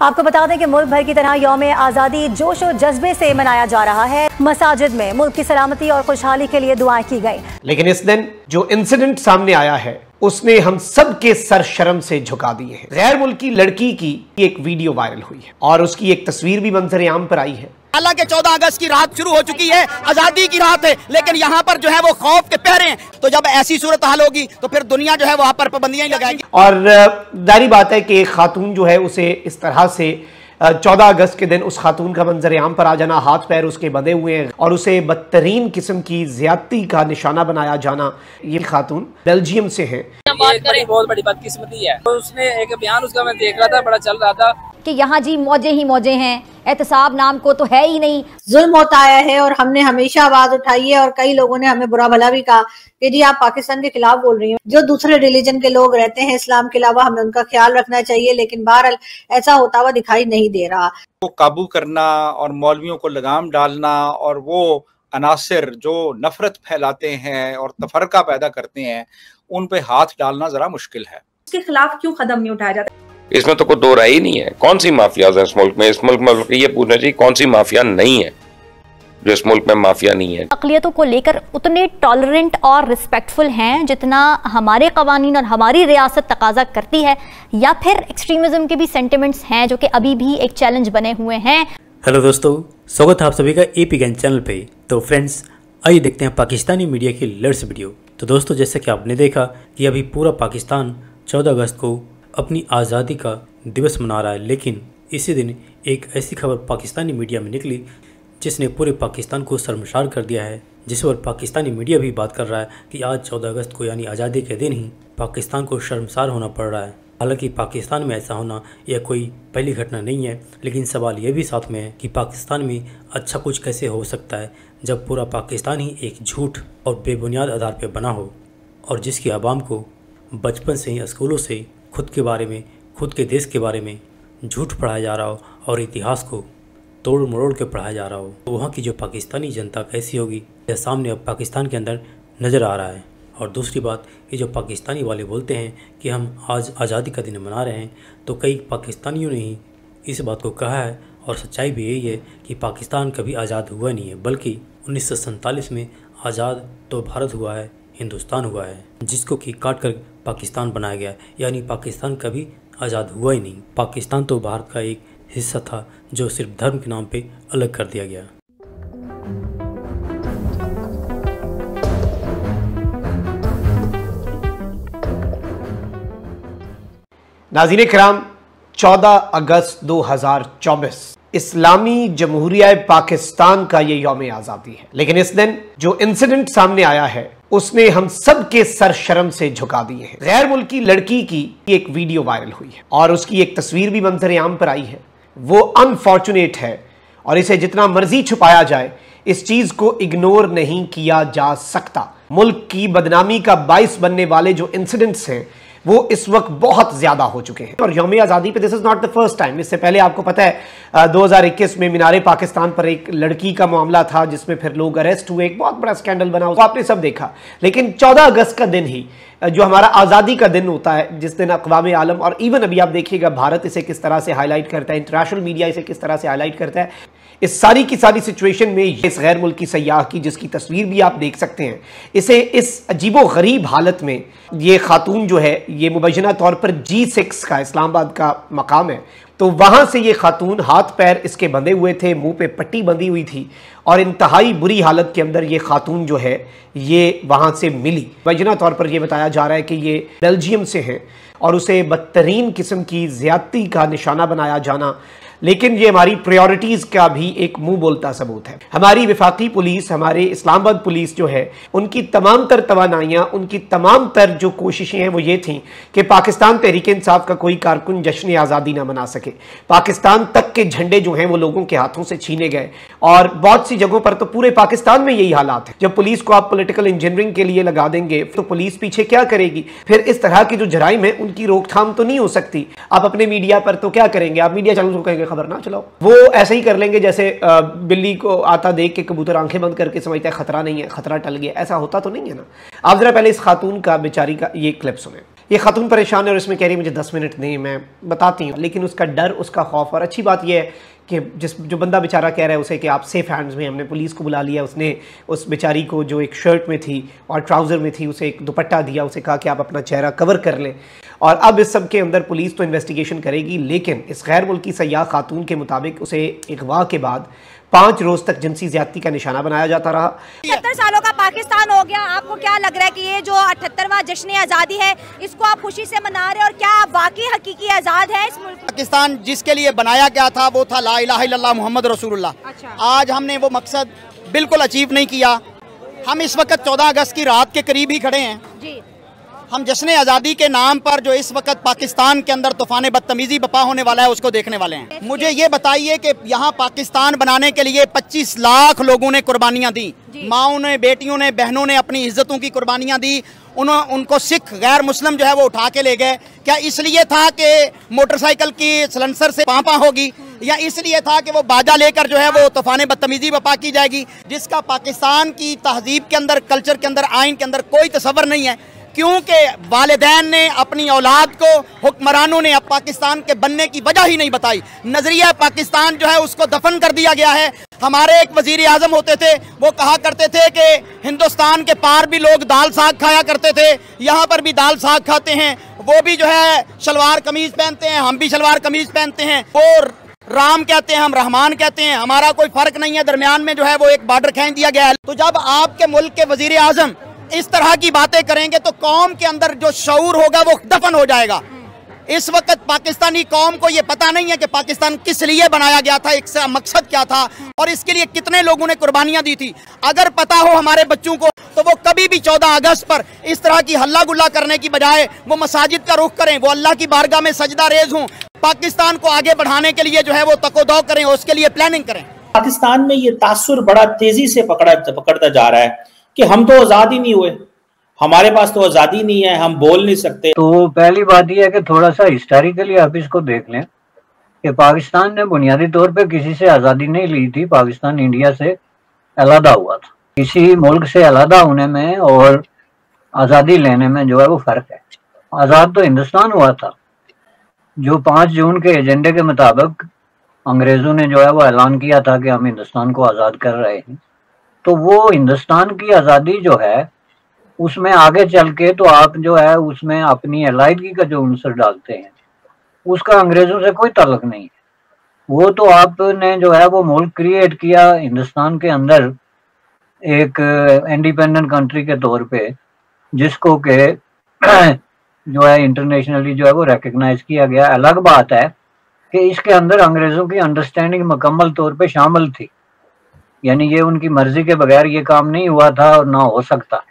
आपको बता दें कि मुल्क भर की तरह योम आज़ादी जोश और जज्बे से मनाया जा रहा है। मसाजिद में मुल्क की सलामती और खुशहाली के लिए दुआएँ की गई। लेकिन इस दिन जो इंसिडेंट सामने आया है उसने हम सब के सर शर्म से झुका दिए हैं। गैर मुल्की लड़की की एक वीडियो वायरल हुई है और उसकी एक तस्वीर भी मंजर आम पर आई है। हालाँकि 14 अगस्त की रात शुरू हो चुकी है आज़ादी की रात है लेकिन यहाँ पर जो है वो खौफ के पहरे हैं। तो जब ऐसी सूरत हाल होगी तो फिर दुनिया जो है वहाँ पर पाबंदियाँ लगाएगी। और दारी बात है कि खातून जो है उसे इस तरह से चौदह अगस्त के दिन उस खातून का मंजर आम पर आ जाना हाथ पैर उसके बंधे हुए हैं और उसे बदतरीन किस्म की ज्यादती का निशाना बनाया जाना ये खातून बेल्जियम से है। बड़ी बहुत बड़ी बदकिस्मती है तो उसने एक बयान उसका मैं देख रहा था बड़ा चल रहा था। कि यहाँ जी मौजे ही मौजे हैं एहतसाब नाम को तो है ही नहीं। जुल्म होता आया है और हमने हमेशा आवाज़ उठाई है और कई लोगों ने हमें बुरा भला भी कहा कि जी आप पाकिस्तान के खिलाफ बोल रही हैं। जो दूसरे रिलीजन के लोग रहते हैं इस्लाम के अलावा हमें उनका ख्याल रखना चाहिए लेकिन बहरहाल ऐसा होता हुआ दिखाई नहीं दे रहा। वो काबू करना और मौलवियों को लगाम डालना और वो अनासर जो नफरत फैलाते हैं और तफरका पैदा करते हैं उन पे हाथ डालना जरा मुश्किल है। उसके खिलाफ क्यों कदम नहीं उठाया जाता? इसमें तो कोई दो राय ही नहीं है। कौन सी माफियाज है इस मुल्क में? इस मुल्क में ये पूछना चाहिए कौन सी माफिया नहीं है? जो इस मुल्क में माफिया नहीं है। अकलियतों को लेकर उतने टॉलरेंट और रिस्पेक्टफुल हैं जितना हमारे कवानीन और हमारी रियासत तकाजा करती है या फिर एक्सट्रीमिज्म के भी सेंटिमेंट्स हैं जो कि अभी भी एक चैलेंज बने हुए हैं। हेलो दोस्तों, स्वागत है आप सभी का ए पी चैनल पे। तो फ्रेंड्स, आइए देखते हैं पाकिस्तानी मीडिया की लर्स वीडियो। तो दोस्तों, जैसे कि आपने देखा कि अभी पूरा पाकिस्तान 14 अगस्त को अपनी आज़ादी का दिवस मना रहा है, लेकिन इसी दिन एक ऐसी खबर पाकिस्तानी मीडिया में निकली, जिसने पूरे पाकिस्तान को शर्मसार कर दिया है। जिस पर पाकिस्तानी मीडिया भी बात कर रहा है कि आज चौदह अगस्त को यानी आज़ादी के दिन ही पाकिस्तान को शर्मसार होना पड़ रहा है। हालाँकि पाकिस्तान में ऐसा होना यह कोई पहली घटना नहीं है, लेकिन सवाल यह भी साथ में है कि पाकिस्तान में अच्छा कुछ कैसे हो सकता है जब पूरा पाकिस्तान ही एक झूठ और बेबुनियाद आधार पर बना हो और जिसकी आवाम को बचपन से ही, स्कूलों से खुद के बारे में, खुद के देश के बारे में झूठ पढ़ाया जा रहा हो और इतिहास को तोड़ मरोड़ के पढ़ाया जा रहा हो तो वहाँ की जो पाकिस्तानी जनता कैसी होगी, यह सामने अब पाकिस्तान के अंदर नज़र आ रहा है। और दूसरी बात कि जो पाकिस्तानी वाले बोलते हैं कि हम आज आज़ादी का दिन मना रहे हैं तो कई पाकिस्तानियों ने ही इस बात को कहा है और सच्चाई भी यही है कि पाकिस्तान कभी आज़ाद हुआ नहीं है, बल्कि उन्नीस सौ सैंतालीस में आज़ाद तो भारत हुआ है, हिंदुस्तान हुआ है, जिसको कि काट कर पाकिस्तान बनाया गया यानी पाकिस्तान कभी आज़ाद हुआ ही नहीं। पाकिस्तान तो भारत का एक हिस्सा था, जो सिर्फ़ धर्म के नाम पे अलग कर दिया गया। नाजीन कराम 14 अगस्त 2024 इस्लामी जमहूरिया पाकिस्तान का ये योम आज़ादी है। लेकिन इस दिन जो इंसिडेंट सामने आया है, उसने हम सब के सर शर्म से झुका दिए हैं। गैर मुल्की लड़की की एक वीडियो वायरल हुई है और उसकी एक तस्वीर भी मंजर आम पर आई है। वो अनफॉर्चुनेट है और इसे जितना मर्ज़ी छुपाया जाए, इस चीज़ को इग्नोर नहीं किया जा सकता। मुल्क की बदनामी का बाइस बनने वाले जो इंसिडेंट्स हैं वो इस वक्त बहुत ज़्यादा हो चुके हैं। और योम आज़ादी पे this is not the first time इससे पहले आपको पता है दो हज़ार इक्कीस में मीनारे पाकिस्तान पर एक लड़की का मामला था, जिसमें फिर लोग अरेस्ट हुए। एक बहुत बड़ा स्कैंडल बना वो आपने सब देखा। लेकिन चौदह अगस्त का दिन ही जो हमारा आज़ादी का दिन होता है, जिस दिन अकवाम आलम और इवन अभी आप देखिएगा, भारत इसे किस तरह से हाईलाइट करता है इंटरनेशनल मीडिया इसे किस तरह से हाईलाइट करता है। इस सारी की सारी सिचुएशन में इस गैर मुल्की सयाह की जिसकी तस्वीर भी आप देख सकते हैं, इसे इस अजीबो गरीब हालत में ये खातून जो है, ये मुबैना तौर पर जी सिक्स का, इस्लामाबाद का मकाम है। तो वहाँ से ये खातून हाथ पैर इसके बंधे हुए थे, मुँह पे पट्टी बंधी हुई थी और इंतहाई बुरी हालत के अंदर ये खातून जो है, ये वहाँ से मिली। वजना तौर पर यह बताया जा रहा है कि ये बेल्जियम से है और उसे बदतरीन किस्म की ज़्यादती का निशाना बनाया जाना लेकिन ये हमारी प्रायोरिटीज़ का भी एक मुँह बोलता सबूत है। हमारी विफाकी पुलिस, हमारे इस्लामाबाद पुलिस जो है, उनकी तमाम तर तोानाइयाँ उनकी तमाम तर जो कोशिशें हैं वो ये थी कि पाकिस्तान तहरीक इंसाफ का कोई कारकुन जश्न आज़ादी ना मना सके। पाकिस्तान तक के झंडे जो हैं वो लोगों के हाथों से छीने गए। और बहुत सी जगहों पर तो पूरे पाकिस्तान में यही हालात है। जब पुलिस को आप पोलिटिकल इंजीनियरिंग के लिए लगा देंगे तो पुलिस पीछे क्या करेगी? फिर इस तरह की जो जराइम है, उनकी रोकथाम तो नहीं हो सकती। आप अपने मीडिया पर तो क्या करेंगे? आप मीडिया चैनल को कहेंगे खबर ना चलाओ। वो ऐसे ही कर लेंगे जैसे बिल्ली को आता देख के कबूतर आँखें बंद करके समझता है खतरा नहीं है, खतरा टल गया। ऐसा होता तो नहीं है ना? आप जरा पहले इस खातून का बेचारी का ये क्लिप सुने। ये खातून परेशान है और इसमें कह रही मुझे दस मिनट नहीं मैं बताती हूँ। लेकिन उसका डर, उसका खौफ और अच्छी बात यह है कि जिस जो बंदा बेचारा कह रहा है उसे कि आप सेफ़ हैंड्स में हमने पुलिस को बुला लिया उसने उस बेचारी को जो एक शर्ट में थी और ट्राउज़र में थी उसे एक दुपट्टा दिया उसे कहा कि आप अपना चेहरा कवर कर लें। और अब इस सब के अंदर पुलिस तो इन्वेस्टिगेशन करेगी लेकिन इस गैर मुल्की सयाह खातून के मुताबिक उसे अगवा के बाद पाँच रोज तक जिनसी ज्यादती का निशाना बनाया जाता रहा। सत्तर सालों का पाकिस्तान हो गया आपको क्या लग रहा है कि ये जो अठहत्तरवा जश्न आज़ादी है इसको आप खुशी से मना रहे हैं और क्या आप वाकई हकीकी आज़ाद है इस मुल्क पाकिस्तान जिसके लिए बनाया गया था वो था ला इलाहा मोहम्मद रसूलुल्लाह। अच्छा। आज हमने वो मकसद बिल्कुल अचीव नहीं किया। हम इस वक्त चौदह अगस्त की रात के करीब ही खड़े हैं। जी। हम जश्न आज़ादी के नाम पर जो इस वक्त पाकिस्तान के अंदर तूफ़ान बदतमीजी बपा होने वाला है उसको देखने वाले हैं। मुझे ये बताइए कि यहाँ पाकिस्तान बनाने के लिए 25 लाख लोगों ने कुर्बानियाँ दी। माओ ने बेटियों ने बहनों ने अपनी इज्जतों की कुर्बानियाँ दी। उन्होंने उनको सिख गैर मुस्लिम जो है वो उठा के ले गए। क्या इसलिए था कि मोटरसाइकिल की सलेंसर से पापा होगी? या इसलिए था कि वो बाजा लेकर जो है वो तूफ़ान बदतमीजी बपा की जाएगी, जिसका पाकिस्तान की तहजीब के अंदर, कल्चर के अंदर, आइन के अंदर कोई तस्वर नहीं है। क्योंकि वालदेन ने अपनी औलाद को, हुक्मरानों ने अब पाकिस्तान के बनने की वजह ही नहीं बताई। नज़रिया पाकिस्तान जो है उसको दफन कर दिया गया है। हमारे एक वज़ीर आज़म होते थे, वो कहा करते थे कि हिंदुस्तान के पार भी लोग दाल साग खाया करते थे, यहाँ पर भी दाल साग खाते हैं। वो भी जो है, शलवार कमीज पहनते हैं, हम भी शलवार कमीज पहनते हैं। और राम कहते हैं, हम रहमान कहते हैं, हमारा कोई फ़र्क नहीं है, दरमियान में जो है वो एक बॉर्डर खींच दिया गया है। तो जब आपके मुल्क के वज़ीर आज़म इस तरह की बातें करेंगे तो कौम के अंदर जो शूर होगा वो दफन हो जाएगा। इस वक्त पाकिस्तानी कौम को ये पता नहीं है कि पाकिस्तान किस लिए बनाया गया था, एक मकसद क्या था, और इसके लिए कितने लोगों ने कुर्बानियाँ दी थी। अगर पता हो हमारे बच्चों को तो वो कभी भी चौदह अगस्त पर इस तरह की हल्ला गुल्ला करने की बजाय वो मसाजिद का रुख करें, वो अल्लाह की बारगाह में सजदा रेज हों। पाकिस्तान को आगे बढ़ाने के लिए जो है वो तकोदौ करें उसके लिए प्लानिंग करें। पाकिस्तान में ये तासुर बड़ा तेज़ी से पकड़ा पकड़ता जा रहा है कि हम तो आज़ाद ही नहीं हुए। हमारे पास तो आज़ादी नहीं है हम बोल नहीं सकते। तो पहली बात यह है कि थोड़ा सा हिस्टोरिकली आप इसको देख लें कि पाकिस्तान ने बुनियादी तौर पे किसी से आज़ादी नहीं ली थी पाकिस्तान इंडिया से अलहदा हुआ था। किसी मुल्क से अलहदा होने में और आज़ादी लेने में जो है वो फ़र्क है। आज़ाद तो हिंदुस्तान हुआ था। जो पाँच जून के एजेंडे के मुताबिक अंग्रेज़ों ने जो है वो ऐलान किया था कि हम हिंदुस्तान को आज़ाद कर रहे हैं तो वो हिंदुस्तान की आज़ादी जो है, उसमें आगे चल के तो आप जो है उसमें अपनी अलाइदगी का जो अंसर डालते हैं, उसका अंग्रेज़ों से कोई ताल्लुक नहीं है। वो तो आपने जो है वो मुल्क क्रिएट किया हिंदुस्तान के अंदर एक इंडिपेंडेंट कंट्री के तौर पे, जिसको के जो है इंटरनेशनली जो है वो रिकग्नाइज किया गया। अलग बात है कि इसके अंदर अंग्रेज़ों की अंडरस्टैंडिंग मुकम्मल तौर पर शामिल थी। यानी ये उनकी मर्ज़ी के बगैर ये काम नहीं हुआ था और ना हो सकता।